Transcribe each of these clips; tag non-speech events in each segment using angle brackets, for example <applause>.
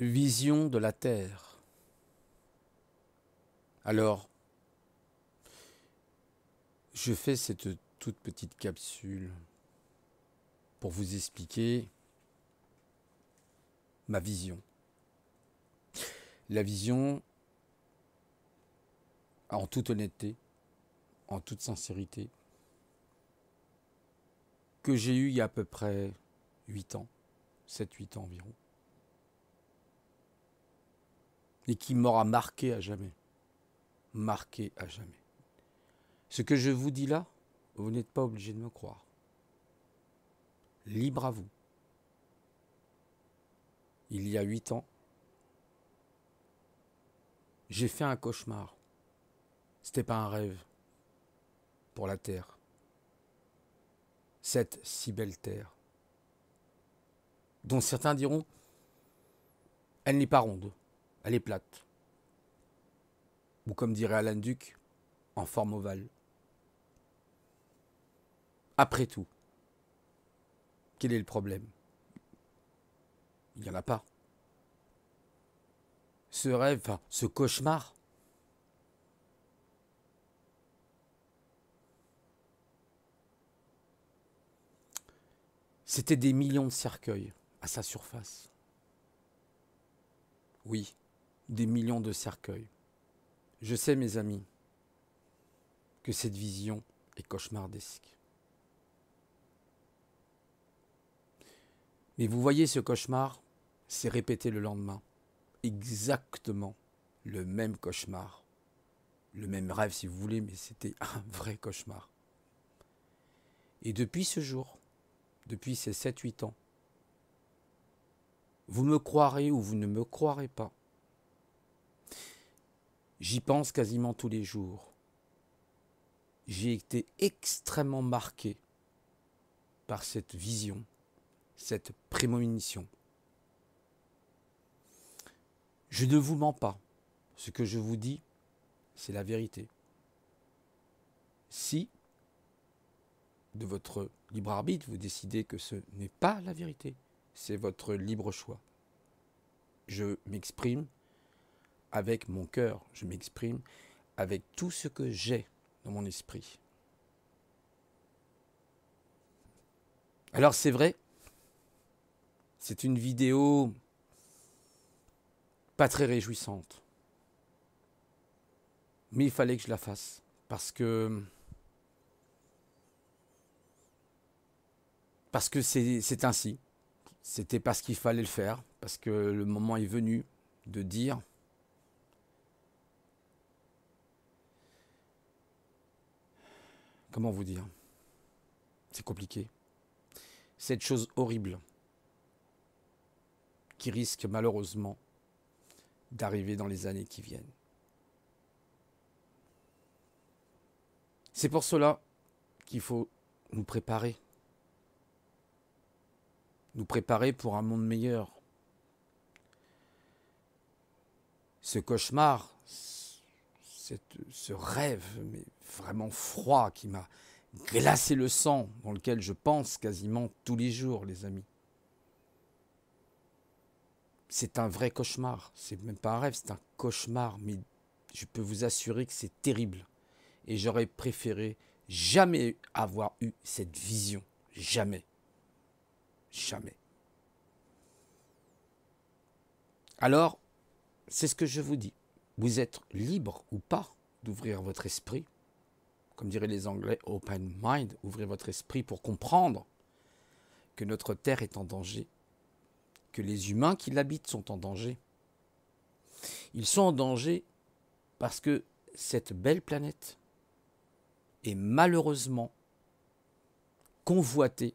vision de la Terre. Alors, je fais cette toute petite capsule pour vous expliquer ma vision. La vision, en toute honnêteté, en toute sincérité, que j'ai eue il y a à peu près 8 ans, 7-8 ans environ, et qui m'aura marqué à jamais. Marqué à jamais. Ce que je vous dis là, vous n'êtes pas obligé de me croire. Libre à vous. Il y a huit ans, j'ai fait un cauchemar. C'était pas un rêve pour la terre. Cette si belle terre, dont certains diront, elle n'est pas ronde, elle est plate. Ou comme dirait Alain Duc, en forme ovale. Après tout, quel est le problème? Il n'y en a pas. Ce rêve, enfin, ce cauchemar, c'était des millions de cercueils à sa surface. Oui, des millions de cercueils. Je sais, mes amis, que cette vision est cauchemardesque. Mais vous voyez, ce cauchemar s'est répété le lendemain. Exactement le même cauchemar. Le même rêve, si vous voulez, mais c'était <laughs> un vrai cauchemar. Et depuis ce jour, depuis ces 7-8 ans, vous me croirez ou vous ne me croirez pas, j'y pense quasiment tous les jours. J'ai été extrêmement marqué par cette vision cette prémonition. Je ne vous mens pas. Ce que je vous dis, c'est la vérité. Si, de votre libre arbitre, vous décidez que ce n'est pas la vérité, c'est votre libre choix. Je m'exprime avec mon cœur, je m'exprime avec tout ce que j'ai dans mon esprit. Alors c'est vrai, c'est une vidéo pas très réjouissante. Mais il fallait que je la fasse. Parce que. Parce que c'est ainsi. C'était parce qu'il fallait le faire. Parce que le moment est venu de dire. Comment vous dire? C'est compliqué. Cette chose horrible qui risque malheureusement d'arriver dans les années qui viennent. C'est pour cela qu'il faut nous préparer. Nous préparer pour un monde meilleur. Ce cauchemar, ce rêve mais vraiment froid qui m'a glacé le sang, dans lequel je pense quasiment tous les jours, les amis c'est un vrai cauchemar. C'est même pas un rêve, c'est un cauchemar. Mais je peux vous assurer que c'est terrible. Et j'aurais préféré jamais avoir eu cette vision. Jamais. Jamais. Alors, c'est ce que je vous dis. Vous êtes libre ou pas d'ouvrir votre esprit. Comme diraient les Anglais, open mind, ouvrez votre esprit pour comprendre que notre terre est en danger que les humains qui l'habitent sont en danger. Ils sont en danger parce que cette belle planète est malheureusement convoitée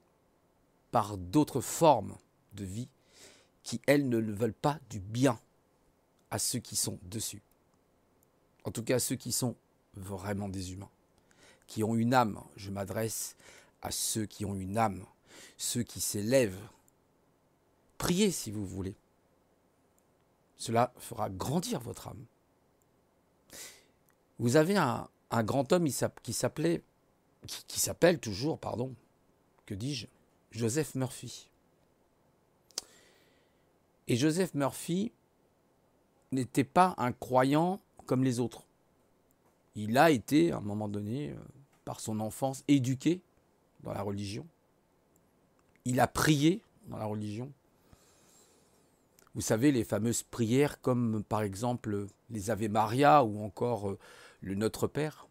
par d'autres formes de vie qui, elles, ne veulent pas du bien à ceux qui sont dessus. En tout cas, ceux qui sont vraiment des humains, qui ont une âme. Je m'adresse à ceux qui ont une âme, ceux qui s'élèvent Priez si vous voulez. Cela fera grandir votre âme. Vous avez un, grand homme qui s'appelait, qui, s'appelle toujours, pardon, que dis-je, Joseph Murphy. Et Joseph Murphy n'était pas un croyant comme les autres. Il a été, à un moment donné, euh, par son enfance, éduqué dans la religion. Il a prié dans la religion. Vous savez, les fameuses prières comme par exemple les Ave Maria ou encore euh, le Notre Père.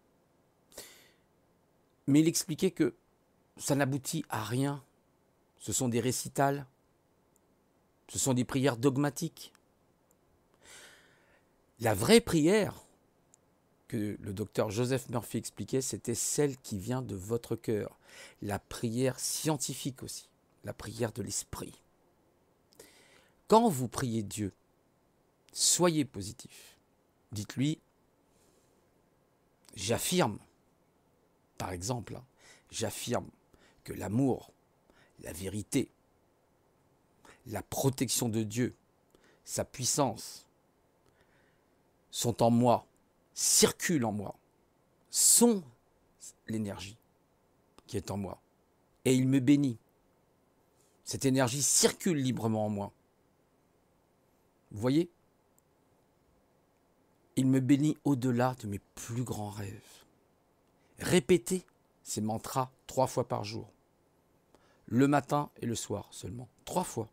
Mais il expliquait que ça n'aboutit à rien. Ce sont des récitals. Ce sont des prières dogmatiques. La vraie prière le docteur Joseph Murphy expliquait, c'était celle qui vient de votre cœur. La prière scientifique aussi, la prière de l'esprit. Quand vous priez Dieu, soyez positif. Dites-lui, j'affirme, par exemple, hein, j'affirme que l'amour, la vérité, la protection de Dieu, sa puissance, sont en moi, circulent en moi, sont l'énergie qui est en moi. Et il me bénit. Cette énergie circule librement en moi. Vous voyez? Il me bénit au-delà de mes plus grands rêves. Répétez ces mantras trois fois par jour. Le matin et le soir seulement. Trois fois.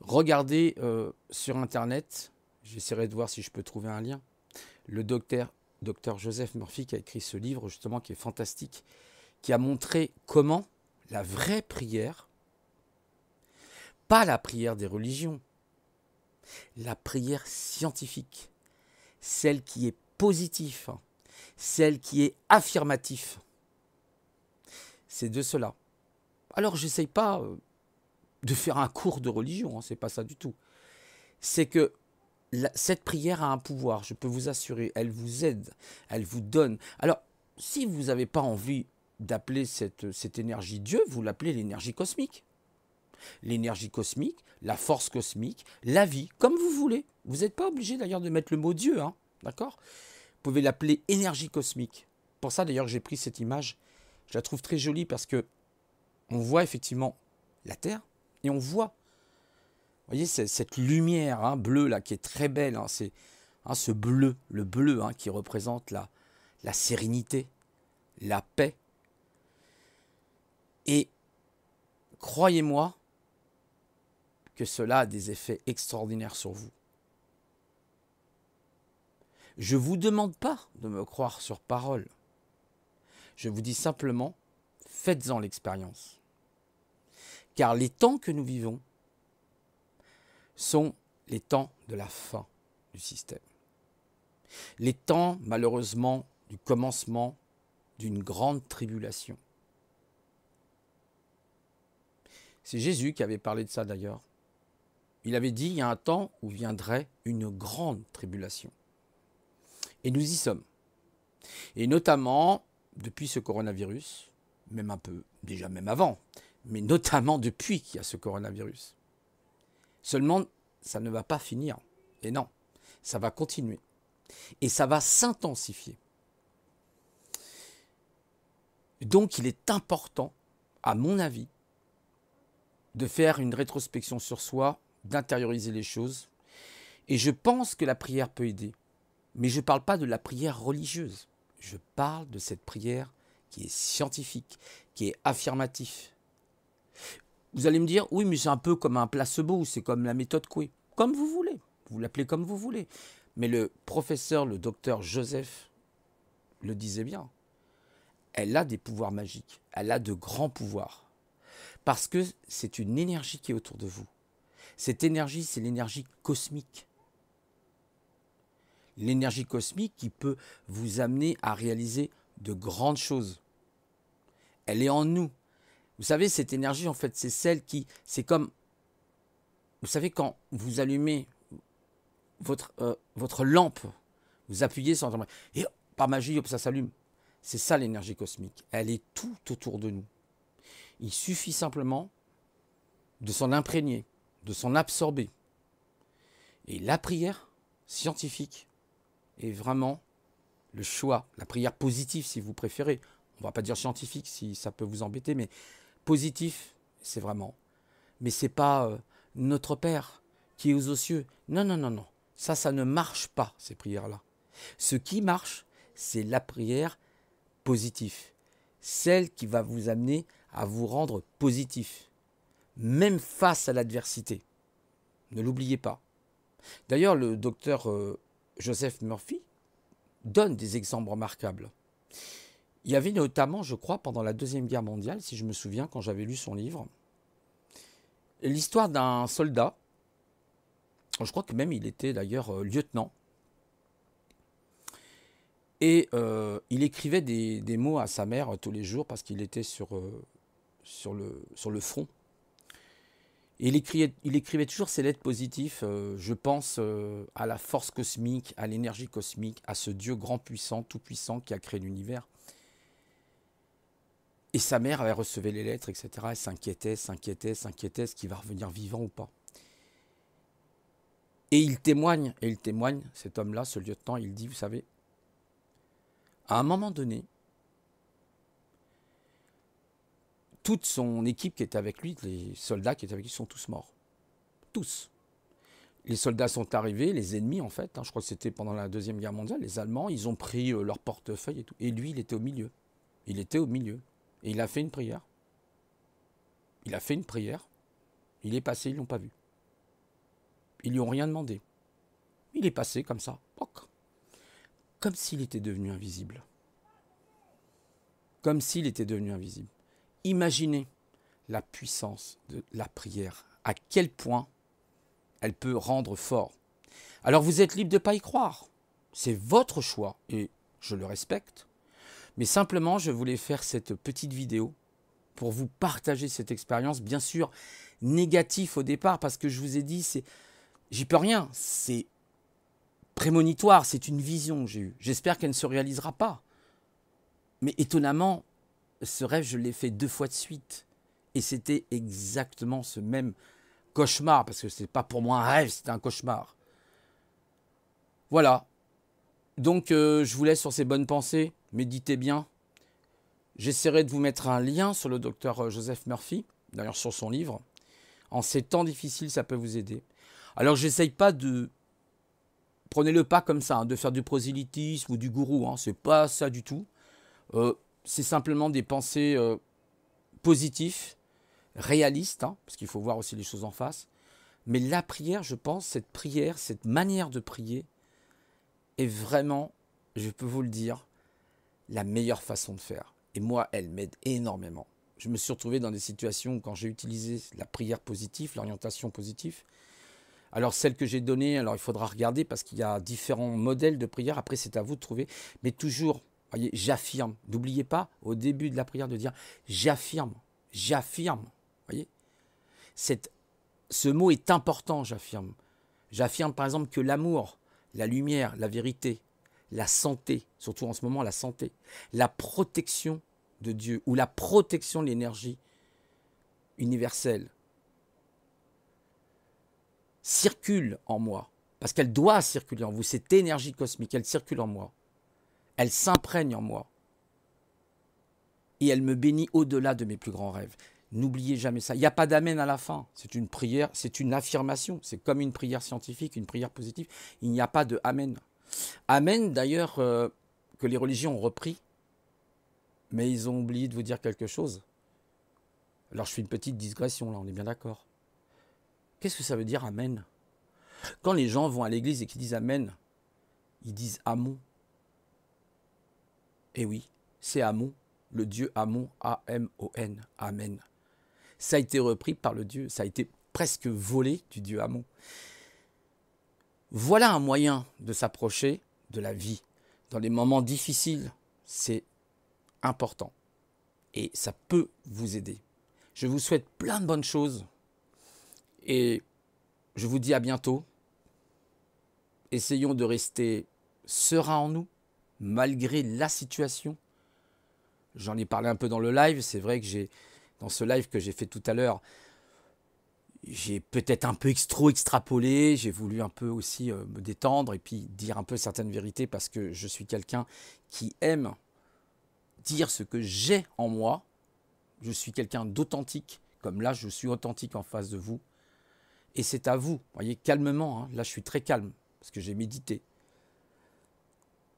Regardez euh, sur Internet, j'essaierai de voir si je peux trouver un lien, le docteur, docteur Joseph Murphy qui a écrit ce livre justement qui est fantastique, qui a montré comment la vraie prière, pas la prière des religions, la prière scientifique, celle qui est positive, celle qui est affirmative, c'est de cela. Alors j'essaye pas euh, de faire un cours de religion, hein, c'est pas ça du tout. C'est que cette prière a un pouvoir, je peux vous assurer, elle vous aide, elle vous donne. Alors, si vous n'avez pas envie d'appeler cette, cette énergie Dieu, vous l'appelez l'énergie cosmique. L'énergie cosmique, la force cosmique, la vie, comme vous voulez. Vous n'êtes pas obligé d'ailleurs de mettre le mot Dieu, hein, d'accord? Vous pouvez l'appeler énergie cosmique. Pour ça d'ailleurs j'ai pris cette image, je la trouve très jolie parce que on voit effectivement la Terre, et on voit, voyez, cette lumière hein, bleue là qui est très belle, hein, hein, ce bleu, le bleu qui représente la, la sérénité, la paix. Et croyez-moi que cela a des effets extraordinaires sur vous. Je ne vous demande pas de me croire sur parole. Je vous dis simplement, faites-en l'expérience. Car les temps que nous vivons sont les temps de la fin du système. Les temps, malheureusement, du commencement d'une grande tribulation. C'est Jésus qui avait parlé de ça d'ailleurs. Il avait dit, il y a un temps où viendrait une grande tribulation. Et nous y sommes. Et notamment, depuis ce coronavirus, même un peu, déjà même avant, mais notamment depuis qu'il y a ce coronavirus. Seulement, ça ne va pas finir. Et non, ça va continuer. Et ça va s'intensifier. Donc il est important, à mon avis, de faire une rétrospection sur soi, d'intérioriser les choses. Et je pense que la prière peut aider. Mais je ne parle pas de la prière religieuse. Je parle de cette prière qui est scientifique, qui est affirmative, vous allez me dire, oui, mais c'est un peu comme un placebo, c'est comme la méthode Coué. Comme vous voulez. Vous l'appelez comme vous voulez. Mais le professeur, le docteur Joseph, le disait bien. Elle a des pouvoirs magiques. Elle a de grands pouvoirs. Parce que c'est une énergie qui est autour de vous. Cette énergie, c'est l'énergie cosmique. L'énergie cosmique qui peut vous amener à réaliser de grandes choses. Elle est en nous. Vous savez, cette énergie, en fait, c'est celle qui, c'est comme, vous savez, quand vous allumez votre, euh, votre lampe, vous appuyez sur et par magie, ça s'allume. C'est ça l'énergie cosmique. Elle est tout autour de nous. Il suffit simplement de s'en imprégner, de s'en absorber. Et la prière scientifique est vraiment le choix, la prière positive si vous préférez. On ne va pas dire scientifique si ça peut vous embêter, mais Positif, c'est vraiment mais c'est pas euh, notre Père qui est aux cieux. Non, non, non, non. Ça, ça ne marche pas, ces prières-là. Ce qui marche, c'est la prière positive. Celle qui va vous amener à vous rendre positif, même face à l'adversité. Ne l'oubliez pas. D'ailleurs, le docteur euh, Joseph Murphy donne des exemples remarquables. Il y avait notamment, je crois, pendant la Deuxième Guerre mondiale, si je me souviens, quand j'avais lu son livre, l'histoire d'un soldat, je crois que même il était d'ailleurs euh, lieutenant, et euh, il écrivait des, mots à sa mère tous les jours parce qu'il était sur, le, front. Et il écrivait, il écrivait toujours ces lettres positives. Euh, je pense euh, à la force cosmique, à l'énergie cosmique, à ce Dieu grand puissant, tout puissant qui a créé l'univers. Et sa mère avait recevait les lettres, etc. Elle s'inquiétait, s'inquiétait, s'inquiétait, est-ce qu'il va revenir vivant ou pas Et il témoigne, et il témoigne, cet homme-là, ce lieutenant, il dit, vous savez, à un moment donné, toute son équipe qui était avec lui, les soldats qui étaient avec lui, sont tous morts. Tous. Les soldats sont arrivés, les ennemis en fait, hein, je crois que c'était pendant la Deuxième Guerre mondiale, les Allemands, ils ont pris euh, leur portefeuille et tout. Et lui, il était au milieu. Il était au milieu. Et il a fait une prière. Il a fait une prière. Il est passé, ils ne l'ont pas vu. Ils lui ont rien demandé. Il est passé comme ça. Comme s'il était devenu invisible. Comme s'il était devenu invisible. Imaginez la puissance de la prière, à quel point elle peut rendre fort. Alors vous êtes libre de ne pas y croire. C'est votre choix et je le respecte. Mais simplement, je voulais faire cette petite vidéo pour vous partager cette expérience, bien sûr négatif au départ, parce que je vous ai dit, c'est, j'y peux rien, c'est prémonitoire, c'est une vision que j'ai eue. J'espère qu'elle ne se réalisera pas. Mais étonnamment, ce rêve, je l'ai fait deux fois de suite. Et c'était exactement ce même cauchemar, parce que ce n'est pas pour moi un rêve, c'est un cauchemar. Voilà. Donc, euh, je vous laisse sur ces bonnes pensées. Méditez bien. J'essaierai de vous mettre un lien sur le docteur euh, Joseph Murphy, d'ailleurs sur son livre. En ces temps difficiles, ça peut vous aider. Alors, j'essaye pas de. Prenez-le pas comme ça, hein, de faire du prosélytisme ou du gourou. Hein, c'est pas ça du tout. Euh, c'est simplement des pensées euh, positives, réalistes, hein, parce qu'il faut voir aussi les choses en face. Mais la prière, je pense, cette prière, cette manière de prier, est vraiment, je peux vous le dire, la meilleure façon de faire. Et moi, elle m'aide énormément. Je me suis retrouvé dans des situations où quand j'ai utilisé la prière positive, l'orientation positive, alors celle que j'ai donnée, alors il faudra regarder parce qu'il y a différents modèles de prière. Après, c'est à vous de trouver. Mais toujours Voyez, j'affirme. N'oubliez pas au début de la prière de dire j'affirme, j'affirme. Voyez, ce mot est important, j'affirme. J'affirme par exemple que l'amour, la lumière, la vérité, la santé, surtout en ce moment la santé, la protection de Dieu ou la protection de l'énergie universelle circule en moi, parce qu'elle doit circuler en vous, cette énergie cosmique, elle circule en moi elle s'imprègne en moi. Et elle me bénit au-delà de mes plus grands rêves. N'oubliez jamais ça. Il n'y a pas d'amen à la fin. C'est une prière, c'est une affirmation. C'est comme une prière scientifique, une prière positive. Il n'y a pas de amen. Amen, d'ailleurs, euh, que les religions ont repris. Mais ils ont oublié de vous dire quelque chose. Alors je fais une petite digression là, on est bien d'accord. Qu'est-ce que ça veut dire Amen Quand les gens vont à l'église et qu'ils disent Amen, ils disent Amon. Eh oui, c'est Amon, le dieu Amon, A-M-O-N, Amen. Ça a été repris par le dieu, ça a été presque volé du dieu Amon. Voilà un moyen de s'approcher de la vie. Dans les moments difficiles, c'est important. Et ça peut vous aider. Je vous souhaite plein de bonnes choses. Et je vous dis à bientôt. Essayons de rester sereins en nous, malgré la situation. J'en ai parlé un peu dans le live. C'est vrai que j'ai, dans ce live que j'ai fait tout à l'heure, j'ai peut-être un peu trop extrapolé. J'ai voulu un peu aussi euh, me détendre et puis dire un peu certaines vérités parce que je suis quelqu'un qui aime dire ce que j'ai en moi. Je suis quelqu'un d'authentique, comme là, je suis authentique en face de vous. Et c'est à vous, voyez, calmement, hein. là je suis très calme, parce que j'ai médité.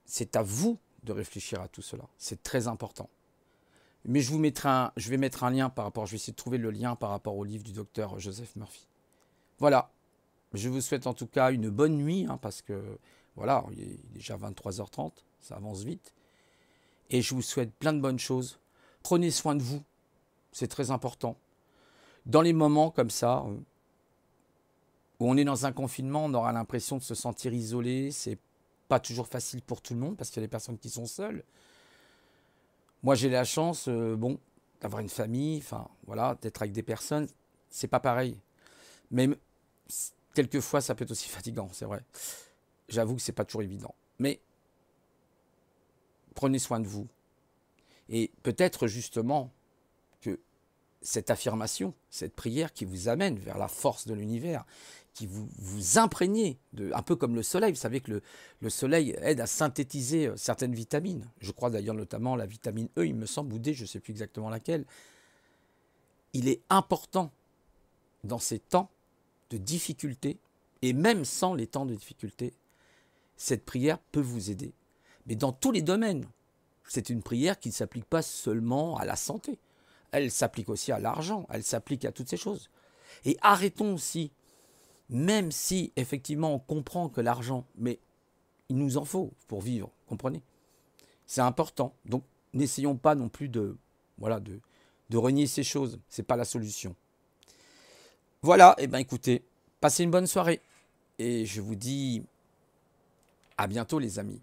C'est à vous de réfléchir à tout cela. C'est très important. Mais je vous mettrai je vais mettre un lien par rapport, je vais essayer de trouver le lien par rapport au livre du docteur Joseph Murphy. Voilà. Je vous souhaite en tout cas une bonne nuit, hein, parce que voilà, il est déjà 23h30, ça avance vite. Et je vous souhaite plein de bonnes choses. Prenez soin de vous, c'est très important. Dans les moments comme ça, euh, où on est dans un confinement, on aura l'impression de se sentir isolé, c'est pas toujours facile pour tout le monde parce qu'il y a des personnes qui sont seules. Moi, j'ai la chance, euh, bon, d'avoir une famille, voilà, d'être avec des personnes, c'est pas pareil. Mais quelquefois, ça peut être aussi <laughs> fatigant, c'est vrai. J'avoue que c'est pas toujours évident. Mais prenez soin de vous. Et peut-être justement que cette affirmation, cette prière qui vous amène vers la force de l'univers, qui vous, vous imprégnez, de, un peu comme le soleil. Vous savez que le, le, soleil aide à synthétiser euh, certaines vitamines. Je crois d'ailleurs notamment la vitamine E, il me semble, ou D, je ne sais plus exactement laquelle. Il est important dans ces temps de difficulté, et même sans les temps de difficulté, cette prière peut vous aider. Mais dans tous les domaines, c'est une prière qui ne s'applique pas seulement à la santé. Elle s'applique aussi à l'argent, elle s'applique à toutes ces choses. Et arrêtons aussi même si effectivement on comprend que l'argent, mais il nous en faut pour vivre, comprenez? C'est important. Donc n'essayons pas non plus de, voilà, de, de renier ces choses. Ce n'est pas la solution. Voilà, et eh bien écoutez, passez une bonne soirée. Et je vous dis à bientôt les amis.